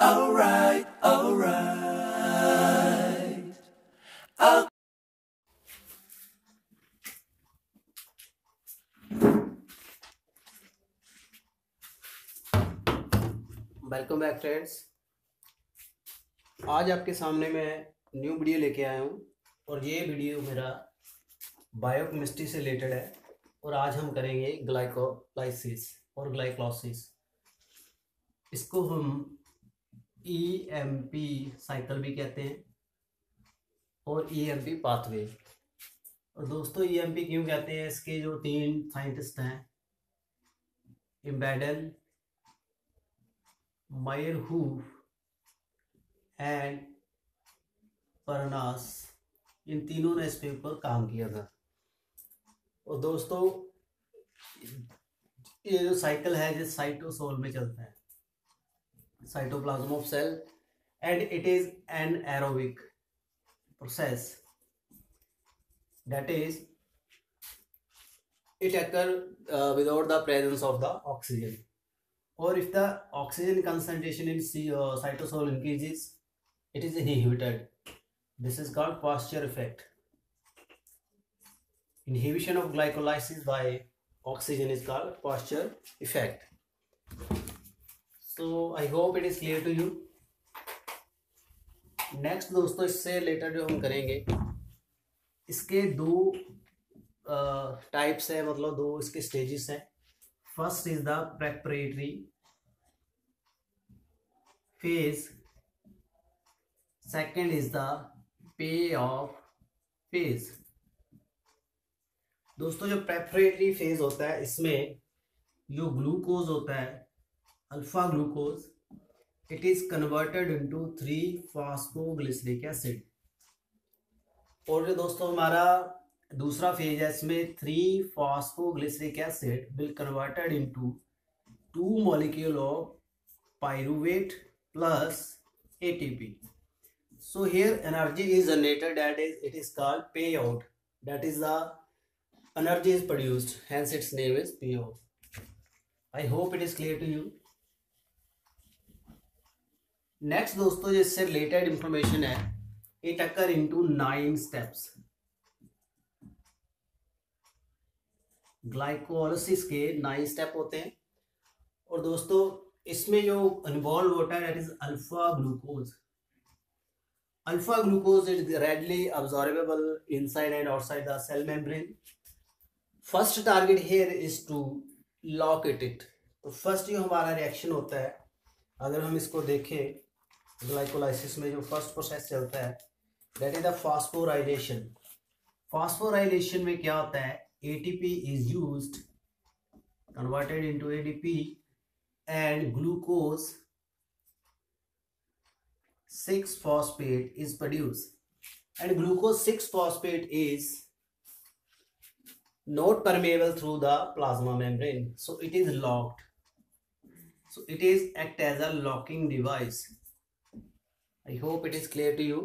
alright, alright, alright. Oh. Welcome back friends आज आपके सामने मैं न्यू वीडियो लेके आया हूँ और ये वीडियो मेरा बायोकेमिस्ट्री से रिलेटेड है और आज हम करेंगे ग्लाइकोलाइसिस और ग्लाइकोलाइसिस इसको हम ई एम पी साइकिल भी कहते हैं और ई एम पी पाथवे और दोस्तों ई एम पी क्यों कहते हैं? इसके जो तीन साइंटिस्ट हैं इम्बेडल Meyerhof एंड परनास इन तीनों ने इस पे ऊपर काम किया था। और दोस्तों, ये जो साइकिल है जो साइटोसोल में चलता है cytoplasm of cell and it is anaerobic process. That is it occur uh, without the presence of the oxygen. Or if the oxygen concentration in uh, cytosol increases it is inhibited. This is called posture effect. Inhibition of glycolysis by oxygen is called posture effect. So, i hope it is clear to you. Next दोस्तों, इससे related जो हम करेंगे, इसके दो types है मतलब दो इसके स्टेजेस हैं। First is the preparatory phase second is the pay off phase दोस्तों, जो प्रेपरेटरी फ़ेज़ होता है, इसमें जो ग्लूकोज होता है alpha glucose it is converted into three phosphoglyceric acid और जो दोस्तों हमारा दूसरा फ़ेज़ है, इसमें three phosphoglyceric acid will converted into two molecule of pyruvate plus ATP so here energy is generated that is it is called pay out that is the energy is produced hence its name is pay out I hope it is clear to you next, दोस्तों जिससे related information है। it occur into nine steps glycolysis के nine step होते हैं। और दोस्तों, इसमें जो इन्वॉल्व होता है is alpha glucose alpha glucose is readily absorbable inside and outside the cell membrane first target here is to lock it it तो फ़र्स्ट जो हमारा रिएक्शन होता है, अगर हम इसको देखें ग्लाइकोलाइसिस में जो फ़र्स्ट प्रोसेस चलता है that is the phosphorylation phosphorylation में क्या होता है? ATP is used converted into ADP and glucose six phosphate is produce and glucose six phosphate is not permeable through the plasma membrane so it is locked so it is act as a locking device i hope it is clear to you.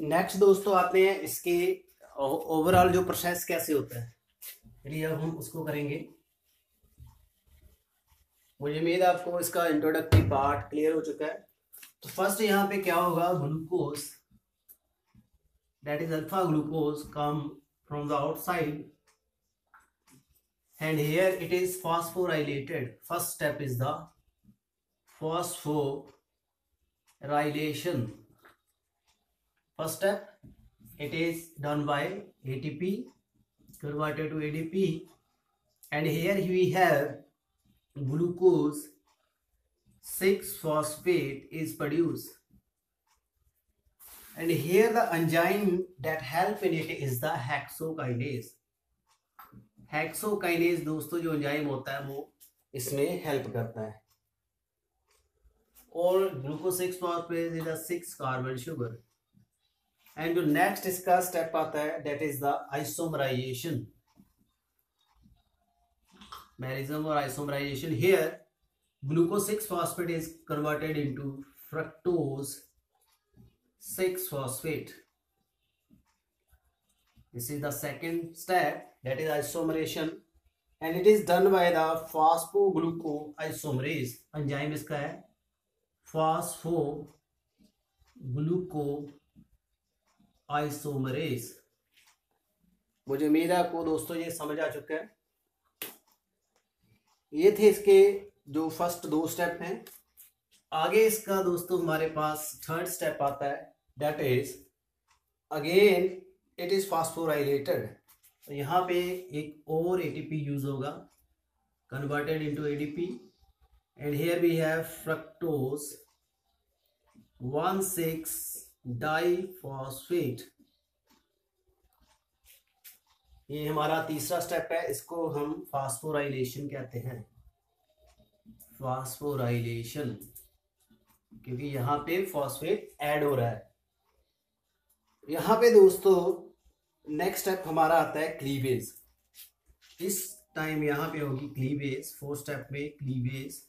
Next दोस्तों आते हैं इसके overall जो process कैसे होता है? चलिए अब हम उसको करेंगे। मुझे उम्मीद आपको इसका इंट्रोडक्टिव पार्ट क्लियर हो चुका है। तो फ़र्स्ट यहाँ पे क्या होगा? Glucose that is alpha glucose come from the outside. And here it is phosphorylated. First step is the phosphorylation. First step it is done by ATP converted to ADP and here we have glucose 6 phosphate is produced. And here the enzyme that help in it is the hexokinase. Hexokinase दोस्तों, जो enzyme होता है, वो इसमें help करता है। और glucose six phosphate is six carbon sugar and जो नेक्स्ट इसका स्टेप आता है that is the isomerisation mechanism और isomerisation here glucose six phosphate is converted into fructose six phosphate this is the second step that is isomerization and it is done by the phosphoglucoisomerase enzyme इसका है phosphoglucoisomerase मुझे उम्मीद है आपको दोस्तों ये समझ आ चुका है ये थे इसके जो फ़र्स्ट दो स्टेप हैं आगे इसका दोस्तों हमारे पास थर्ड स्टेप आता है that is again it is phosphorylated यहाँ पे एक और एटीपी यूज़ होगा converted into ADP and here we have fructose one six diphosphate ये हमारा तीसरा स्टेप है, इसको हम फास्फोराइलेशन कहते हैं। फास्फोराइलेशन क्योंकि यहाँ पे फॉस्फेट ऐड हो रहा है। यहाँ पे दोस्तों नेक्स्ट स्टेप हमारा आता है क्लीवेज इस टाइम यहाँ पे होगी क्लीवेज फोर स्टेप में cleavage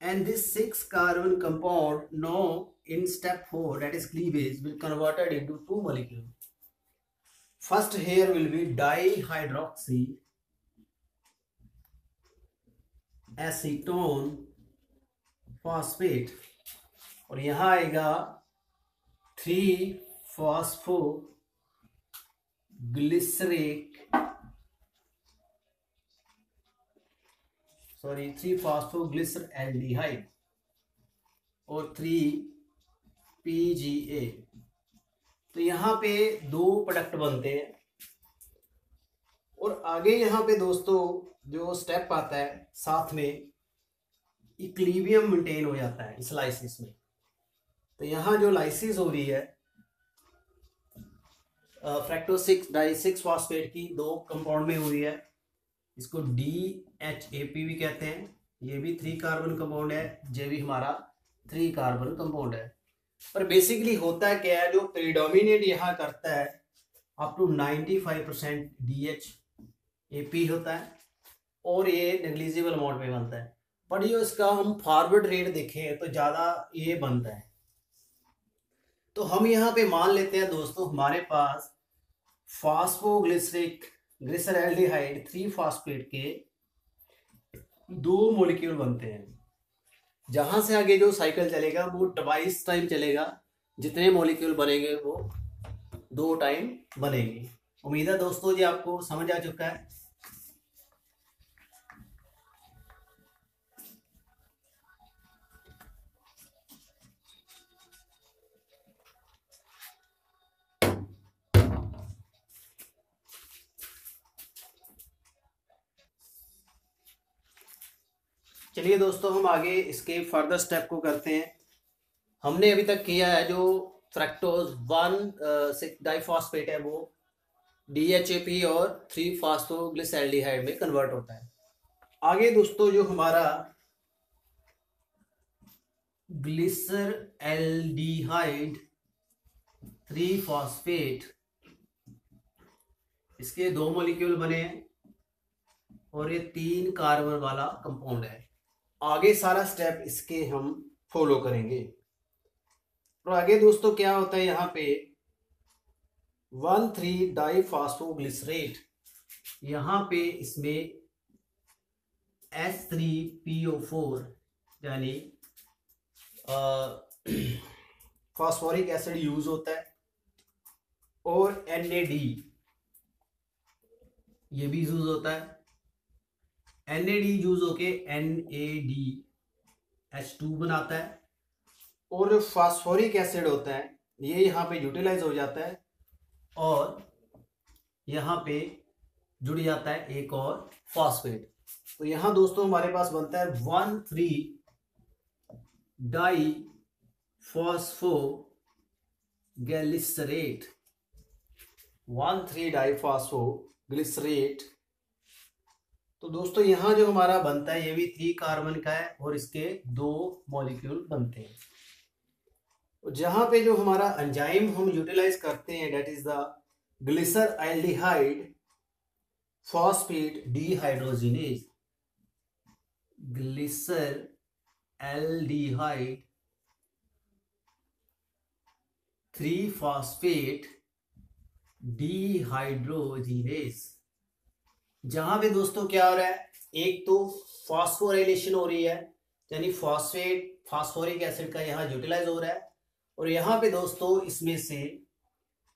and this six carbon compound no in step four that is cleavage will converted into two molecule first here will be dihydroxy acetone phosphate और यहाँ आएगा three phosphoglyceric sorry three phosphoglyceraldehyde और three PGA तो यहाँ पे दो product बनते हैं। और आगे यहाँ पे दोस्तों जो स्टेप आता है साथ में इक्लीबियम मेंटेन हो जाता है इस लाइसिस में। तो यहाँ जो लाइसिस हो रही है फ्रैक्टोसिक्स डाई सिक्स फॉस्फेट की दो कंपाउंड में हुई है। इसको डी एच ए पी भी कहते हैं। ये भी थ्री कार्बन कंपाउंड है। ये भी हमारा थ्री कार्बन कंपाउंड है। पर बेसिकली होता है क्या है? जो प्रीडोमिनेट यहाँ करता है up to ninety five percent D H A P होता है और ये नेग्लिजिबल अमाउंट में बनता है। बट ये इसका हम फॉरवर्ड रेट देखें तो ज़्यादा ये बनता है। तो हम यहाँ पे मान लेते हैं दोस्तों, हमारे पास फास्फोग्लिसरिक ग्लिसरल्डिहाइड थ्री फास्फेट के दो मोलिक्यूल बनते हैं। जहाँ से आगे जो साइकिल चलेगा, वो ट्वाइस टाइम चलेगा। जितने मोलिक्यूल बनेंगे, वो दो टाइम बनेंगे। उम्मीद है दोस्तों जी आपको समझ आ चुका है। चलिए दोस्तों, हम आगे इसके फर्दर स्टेप को करते हैं। हमने अभी तक किया है जो फ्रैक्टोज वन डाइफॉस्फेट है वो। डीएचएपी और थ्री फास्फोग्लिसल्डिहाइड में कन्वर्ट होता है। आगे दोस्तों, जो हमारा ग्लिसर एल्डिहाइड थ्री फॉस्फेट इसके दो मोलिक्यूल बने हैं और ये तीन कार्बन वाला कंपाउंड है। आगे सारा स्टेप इसके हम फॉलो करेंगे। और आगे दोस्तों क्या होता है यहाँ पे? वन थ्री डाई फास्फोग्लिसरेट यहाँ पे इसमें S three P O four यानी फॉस्फोरिक एसिड यूज़ होता है, और एन ए डी ये भी यूज़ होता है। एन ए डी यूज़ होके N A D H two बनाता है। और फास्फोरिक एसिड होता है, ये यहाँ पे यूटिलाइज हो जाता है और यहाँ पे जुड़ जाता है एक और फॉस्फेट तो यहाँ दोस्तों हमारे पास बनता है one three diphosphoglycerate one three diphosphoglycerate तो दोस्तों, यहाँ जो हमारा बनता है, ये भी थ्री कार्बन का है और इसके दो मॉलिक्यूल बनते हैं। जहाँ पे जो हमारा एंजाइम हम यूटिलाइज करते हैं that is the glyceraldehyde phosphate dehydrogenase glyceraldehyde three phosphate dehydrogenase जहाँ पे दोस्तों क्या हो रहा है, एक तो फॉस्फोराइलेशन हो रही है, यानी फॉस्फेट फास्फोरिक एसिड का यहाँ यूटिलाइज हो रहा है, और यहाँ पे दोस्तों इसमें से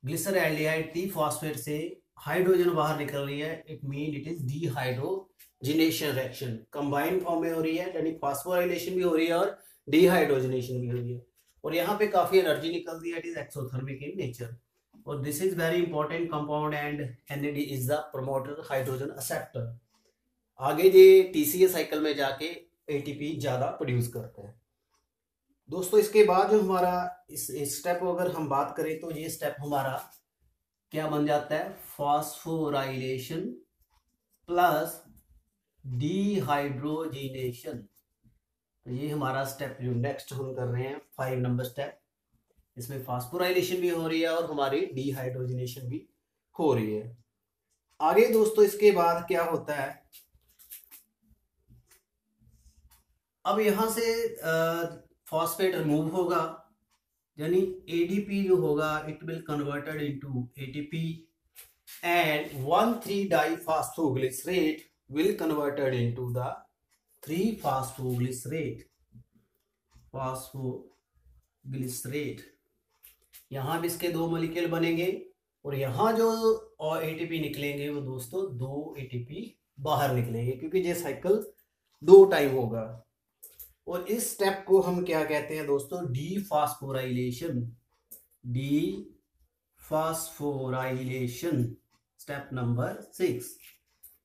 ग्लिसर एल्डिहाइड टी फॉस्फेट से हाइड्रोजन बाहर निकल रही है it mean it is dehydrogenation reaction combined form में हो रही है, यानी फॉस्फोराइलेशन भी हो रही है और डिहाइड्रोजिनेशन भी हो रही है। और यहाँ पे काफ़ी एनर्जी निकल रही है it is exothermic in nature और this is very important compound and NAD is the promoter hydrogen acceptor आगे ये टीसीए साइकिल में जाके एटीपी ज़्यादा प्रोड्यूस करते हैं। दोस्तों, इसके बाद जो हमारा इस स्टेप अगर हम बात करें तो ये स्टेप हमारा क्या बन जाता है? फॉस्फोराइलेशन प्लस डिहाइड्रोजिनेशन तो ये हमारा स्टेप जो नेक्स्ट हम कर रहे हैं फाइव नंबर स्टेप इसमें फास्फोराइलेशन भी हो रही है और हमारी डिहाइड्रोजिनेशन भी हो रही है। आगे दोस्तों, इसके बाद क्या होता है? अब यहाँ से फॉस्फेट रिमूव होगा, यानी एडीपी जो होगा it will converted into ATP and one three di phosphoglycerate will converted into the three phosphoglycerate phosphoglycerate यहाँ भी इसके दो मोलिक्यूल बनेंगे और यहाँ जो एटीपी निकलेंगे वो दोस्तों दो एटीपी बाहर निकलेंगे, क्योंकि ये साइकिल दो टाइम होगा। और इस स्टेप को हम क्या कहते हैं दोस्तों? Dephosphorylation dephosphorylation step number six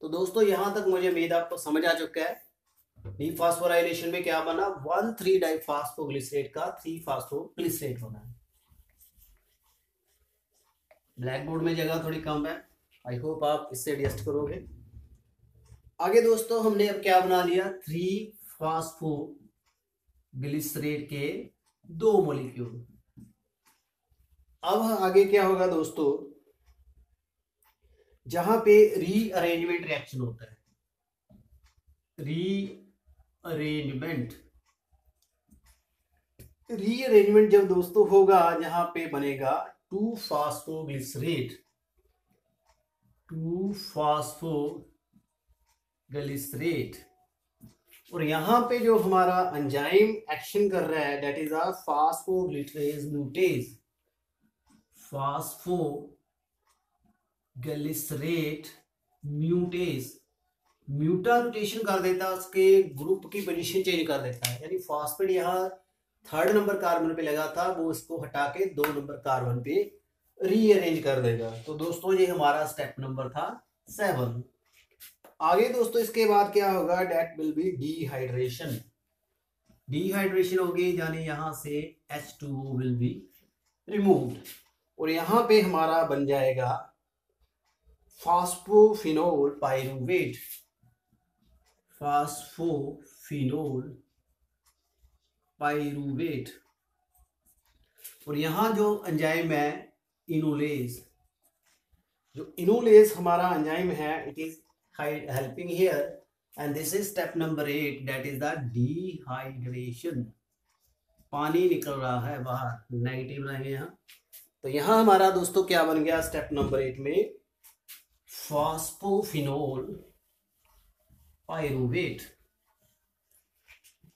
तो दोस्तों, यहाँ तक मुझे उम्मीद आपको समझ आ चुका है। डी फास्फोराइलेशन में क्या बना? वन थ्री डाई फास्फोग्लिसरेट का थ्री फास्फोग्लिसरेट बना है। ब्लैक बोर्ड में जगह थोड़ी कम है। आई होप आप इससे एडजस्ट करोगे। आगे दोस्तों, हमने अब क्या बना लिया? थ्री फास्फो ग्लिसरेट के दो मोलिक्यूल अब आगे क्या होगा दोस्तों? जहाँ पे रीअरेंजमेंट रिएक्शन होता है। रीअरेंजमेंट रीअरेंजमेंट जब दोस्तों होगा, जहाँ पे बनेगा two phosphoglycerate two phosphoglycerate और यहाँ पे जो हमारा एंजाइम एक्शन कर रहा है that is a phosphoglycerase mutase phosphoglycerate mutase म्यूटा mutation कर देता है, उसके ग्रुप की पोजीशन चेंज कर देता है। यानी फास्फेट यहाँ थर्ड नंबर कार्बन पे लगा था, वो इसको हटा के दो नंबर कार्बन पे रीअरेंज कर देगा। तो दोस्तों, ये हमारा स्टेप नंबर था सेवन आगे दोस्तों, इसके बाद क्या होगा? That will be dehydration dehydration होगी यानी यहाँ से H2O विल बी रिमूव्ड और यहाँ पे हमारा बन जाएगा फास्फोफिनोल पायरुवेट फास्फोफिनोल पायरुवेट। और यहाँ जो एंजाइम है, इनोलेज। जो इनोलेज हमारा एंजाइम है it is helping here, and this is step number eight that is the dehydration पानी निकल रहा है बाहर नेगेटिव रहेंगे यहाँ। तो यहाँ हमारा दोस्तों क्या बन गया स्टेप नंबर एट में? Phosphoenol pyruvate.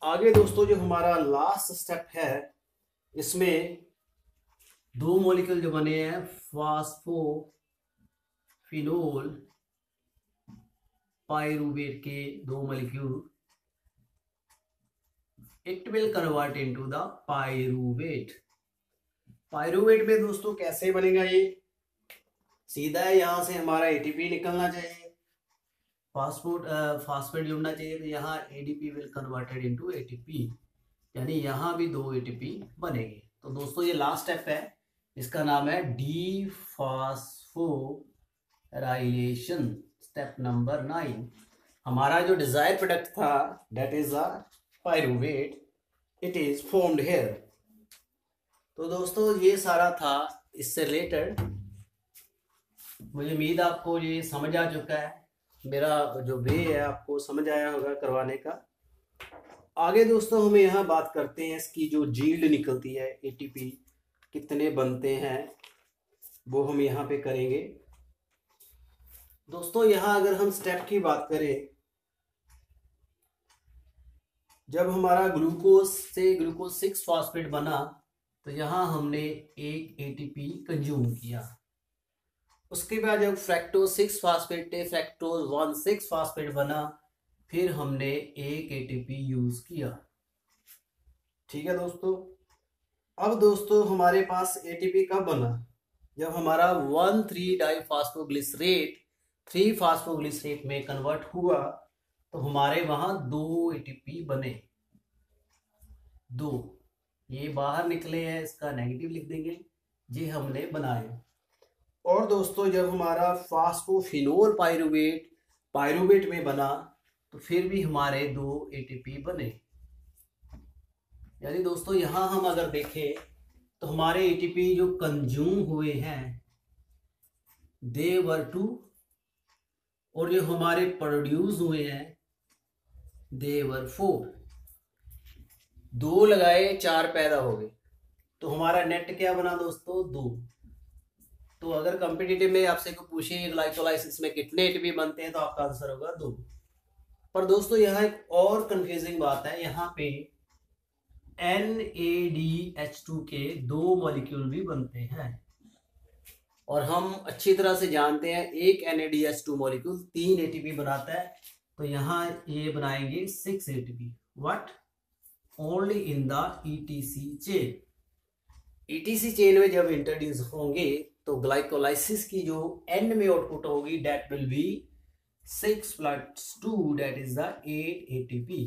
आगे दोस्तों जो हमारा लास्ट स्टेप है, इसमें दो मॉलिक्यूल जो बने हैं फॉस्फोफिनोल पायरुवेट के दो molecule it will convert into the pyruvate pyruvate में दोस्तों कैसे बनेगा ये? सीधा यहाँ से हमारा एटीपी निकलना चाहिए। फास्फोट फास्फेट जुड़ना चाहिए तो यहाँ ADP will converted into ATP यानी यहाँ भी दो एटीपी बनेंगे। तो दोस्तों, ये लास्ट स्टेप है। इसका नाम है dephosphorylation step number nine हमारा जो डिज़ायर प्रोडक्ट था that is a pyruvate it is formed here तो दोस्तों, ये सारा था इससे रिलेटेड मुझे उम्मीद आपको ये समझ आ चुका है। मेरा जो वे है आपको समझ आया होगा करवाने का। आगे दोस्तों हम यहाँ बात करते हैं इसकी जो जील्ड निकलती है एटीपी कितने बनते हैं, वो हम यहाँ पे करेंगे। दोस्तों यहाँ अगर हम स्टेप की बात करें, जब हमारा ग्लूकोज से ग्लूकोज सिक्स फॉस्फेट बना तो यहाँ हमने एक एटीपी कंज्यूम किया। उसके बाद जब fructose six phosphate fructose one six phosphate बना, फिर हमने एक एटीपी यूज़ किया। ठीक है दोस्तों? अब दोस्तों हमारे पास एटीपी कब बना? जब हमारा one three diphosphoglycerate three phosphoglycerate में कन्वर्ट हुआ तो हमारे वहाँ दो एटीपी बने। दो। ये बाहर निकले हैं, इसका नेगेटिव लिख देंगे। ये हमने बनाए। और दोस्तों, जब हमारा फास्फोफिनोल पायरुवेट पायरुवेट में बना तो फिर भी हमारे दो एटीपी बने। यानी दोस्तों, यहाँ हम अगर देखें तो हमारे एटीपी जो कंज्यूम हुए हैं, दे वर टू, और जो हमारे प्रोड्यूस हुए हैं, दे वर फोर। दो लगाए, चार पैदा हो गए। तो हमारा नेट क्या बना दोस्तों? दो। तो अगर कॉम्पिटिटिव में आपसे को पूछे ग्लाइकोलाइसिस में कितने एटीपी बनते हैं तो आपका आंसर होगा दो। पर दोस्तों, यहाँ एक और कंफ्यूजिंग बात है। यहाँ पे N A D H two के दो मॉलिक्यूल भी बनते हैं। और हम अच्छी तरह से जानते हैं, एक N A D H two molecule तीन एटीपी बनाता है। तो यहाँ ये बनाएँगे six ATP what only in the E T C chain E T C chain में जब इंट्रोड्यूस होंगे तो ग्लाइकोलाइसिस की जो एंड में आउटपुट होगी that will be six plus two that is the eight ATP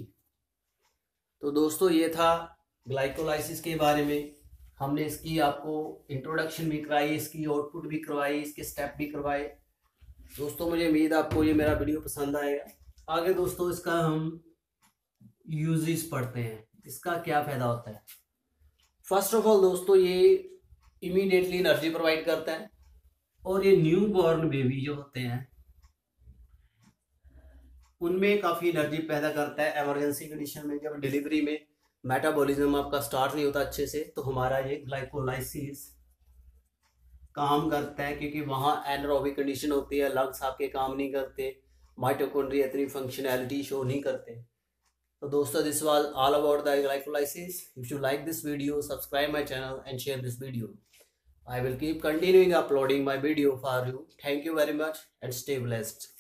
तो दोस्तों, ये था ग्लाइकोलाइसिस के बारे में। हमने इसकी आपको इंट्रोडक्शन भी कराई, इसकी आउटपुट भी करवाई, इसके स्टेप भी करवाए। दोस्तों, मुझे उम्मीद आपको ये मेरा वीडियो पसंद आएगा। आगे दोस्तों, इसका हम यूजेस पढ़ते हैं। इसका क्या फ़ायदा होता है? फ़र्स्ट ऑफ़ ऑल दोस्तों, ये इमीडिएटली एनर्जी प्रोवाइड करता है। और ये न्यू बॉर्न बेबी जो होते हैं, उनमें काफ़ी एनर्जी पैदा करता है एमरजेंसी कंडीशन में। जब डिलीवरी में मेटाबॉलिज्म आपका स्टार्ट नहीं होता अच्छे से तो हमारा ये ग्लाइकोलाइसिस काम करता है, क्योंकि वहाँ एनरोबिक कंडीशन होती है लंग्स आपके काम नहीं करते माइटोकॉन्ड्रिया इतनी फंक्शनैलिटी शो नहीं करते। तो दोस्तों this was all about the glycolysis if you like this video subscribe my channel and share this video I will keep continuing uploading my video for you. Thank you very much and stay blessed.